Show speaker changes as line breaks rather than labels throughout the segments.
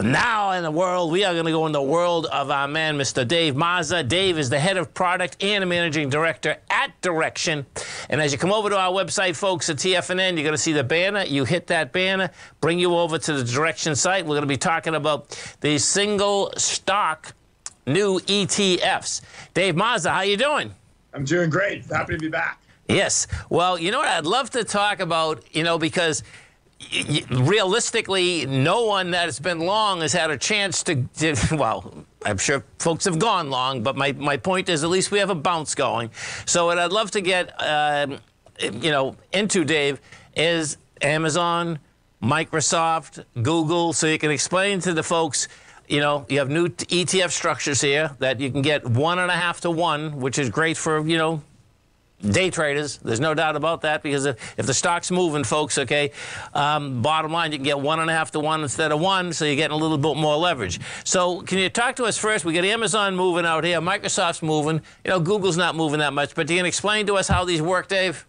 Now in the world, we are going to go in the world of our man, Mr. Dave Mazza. Dave is the head of product and a managing director at Direxion. And as you come over to our website, folks, at TFNN, you're going to see the banner. You hit that banner, bring you over to the Direxion site. We're going to be talking about the single stock new ETFs. Dave Mazza, how you doing?
I'm doing great. Happy to be back.
Yes. Well, you know what I'd love to talk about, you know, because realistically, no one that has been long has had a chance to, to, well, I'm sure folks have gone long, but my, my point is at least we have a bounce going. So what I'd love to get, uh, you know, into, Dave, is Amazon, Microsoft, Google, so you can explain to the folks, you know, you have new ETF structures here that you can get one and a half to one, which is great for, you know, day traders. There's no doubt about that because if, if the stock's moving, folks, okay, um, bottom line, you can get one and a half to one instead of one, so you're getting a little bit more leverage. So can you talk to us first? We got Amazon moving out here, Microsoft's moving, you know, Google's not moving that much, but you can explain to us how these work, Dave?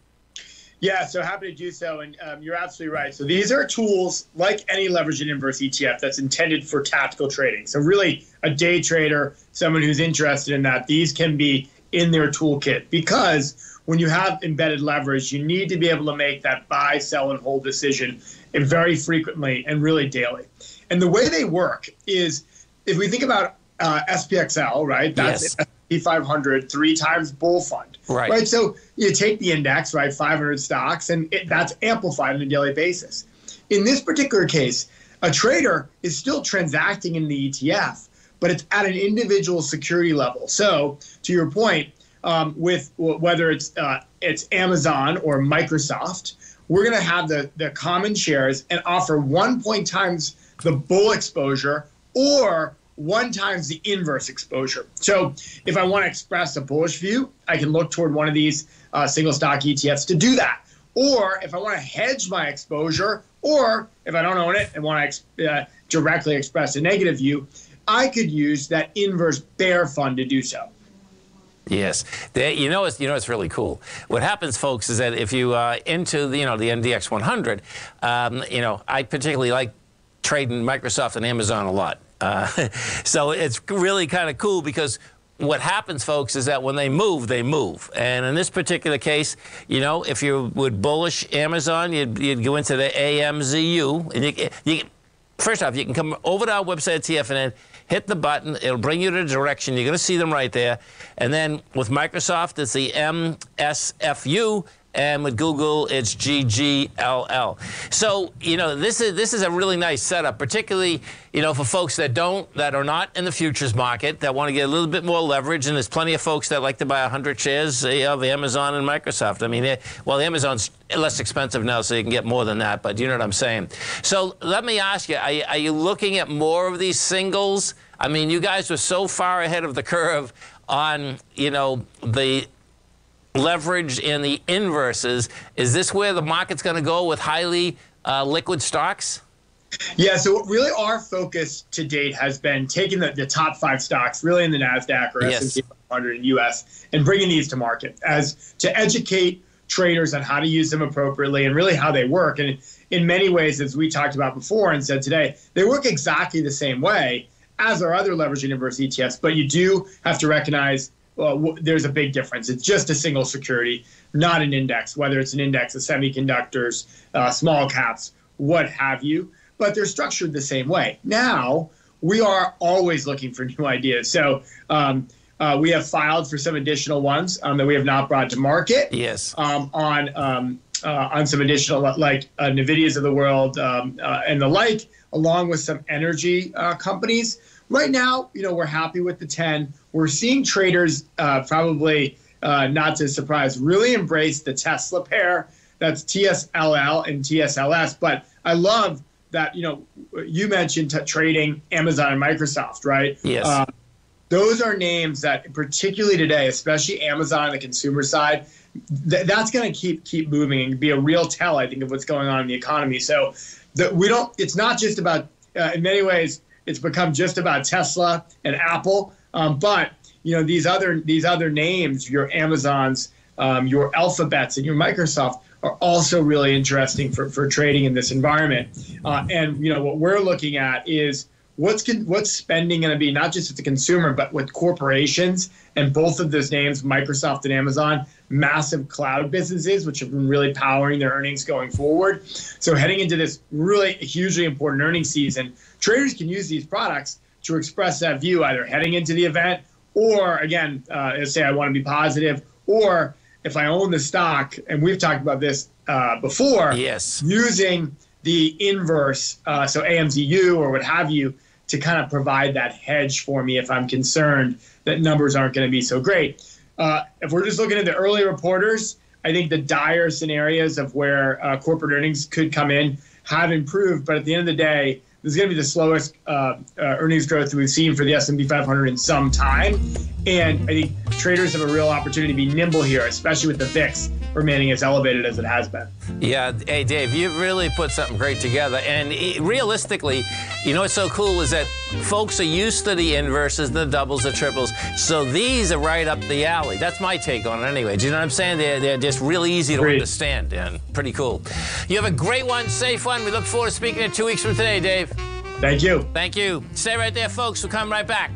Yeah, so happy to do so, and um, you're absolutely right. So these are tools like any leverage and inverse ETF that's intended for tactical trading. So really, a day trader, someone who's interested in that, these can be in their toolkit because when you have embedded leverage, you need to be able to make that buy, sell, and hold decision very frequently and really daily. And the way they work is if we think about uh, SPXL, right? That's yes. 500 three times bull fund.
Right.
Right. So you take the index, right? 500 stocks, and it, that's amplified on a daily basis. In this particular case, a trader is still transacting in the ETF, but it's at an individual security level. So to your point, um, with whether it's uh, it's Amazon or Microsoft, we're going to have the the common shares and offer one point times the bull exposure or one times the inverse exposure. So if I want to express a bullish view, I can look toward one of these uh, single stock ETFs to do that. Or if I want to hedge my exposure, or if I don't own it and want to uh, directly express a negative view, I could use that inverse bear fund to do so.
Yes, they, you know it's you know it's really cool. What happens, folks, is that if you uh, into the you know the NDX 100, um, you know I particularly like trading Microsoft and Amazon a lot. Uh, so it's really kind of cool because what happens, folks, is that when they move, they move. And in this particular case, you know, if you would bullish Amazon, you'd, you'd go into the AMZU, and you, you, first off, you can come over to our website TFNN hit the button. It'll bring you to the Direxion. You're going to see them right there. And then with Microsoft, it's the MSFU. And with Google, it's GGLL. So you know this is this is a really nice setup, particularly you know for folks that don't that are not in the futures market that want to get a little bit more leverage. And there's plenty of folks that like to buy 100 shares eh, of Amazon and Microsoft. I mean, eh, well, Amazon's less expensive now, so you can get more than that. But you know what I'm saying. So let me ask you: Are, are you looking at more of these singles? I mean, you guys were so far ahead of the curve on you know the leverage in the inverses. Is this where the market's going to go with highly uh, liquid stocks?
Yeah, so really our focus to date has been taking the, the top five stocks, really in the NASDAQ or yes. S&P 500 in US, and bringing these to market as to educate traders on how to use them appropriately and really how they work. And in many ways, as we talked about before and said today, they work exactly the same way as our other leverage inverse ETFs, but you do have to recognize well, there's a big difference. It's just a single security, not an index, whether it's an index of semiconductors, uh, small caps, what have you. But they're structured the same way. Now, we are always looking for new ideas. So, um, uh, we have filed for some additional ones um, that we have not brought to market.
Yes.
Um, on um, uh, on some additional like uh, Nvidias of the world um, uh, and the like, along with some energy uh, companies. Right now, you know, we're happy with the ten we're seeing traders uh, probably uh, not to surprise really embrace the Tesla pair. That's TSLL and TSLS. But I love that you know you mentioned t- trading Amazon and Microsoft, right?
Yes. Uh,
those are names that, particularly today, especially Amazon on the consumer side, th- that's going to keep keep moving and be a real tell, I think, of what's going on in the economy. So, the, we don't. It's not just about. Uh, in many ways, it's become just about Tesla and Apple. Um, but you know these other these other names, your Amazons, um, your Alphabets, and your Microsoft are also really interesting for, for trading in this environment. Uh, and you know what we're looking at is what's what's spending going to be not just with the consumer but with corporations and both of those names microsoft and amazon massive cloud businesses which have been really powering their earnings going forward so heading into this really hugely important earnings season traders can use these products to express that view either heading into the event or again uh, say i want to be positive or if i own the stock and we've talked about this uh, before
yes
using the inverse, uh, so AMZU or what have you, to kind of provide that hedge for me if I'm concerned that numbers aren't going to be so great. Uh, if we're just looking at the early reporters, I think the dire scenarios of where uh, corporate earnings could come in have improved, but at the end of the day, this is going to be the slowest uh, uh, earnings growth we've seen for the S&P 500 in some time, and I think traders have a real opportunity to be nimble here, especially with the VIX remaining as elevated as it has been.
Yeah, hey Dave, you really put something great together, and realistically, you know what's so cool is that folks are used to the inverses, the doubles, the triples, so these are right up the alley. That's my take on it, anyway. Do you know what I'm saying? They're they're just really easy to great. understand and pretty cool. You have a great one, safe one. We look forward to speaking in two weeks from today, Dave.
Thank you.
Thank you. Stay right there, folks. We'll come right back.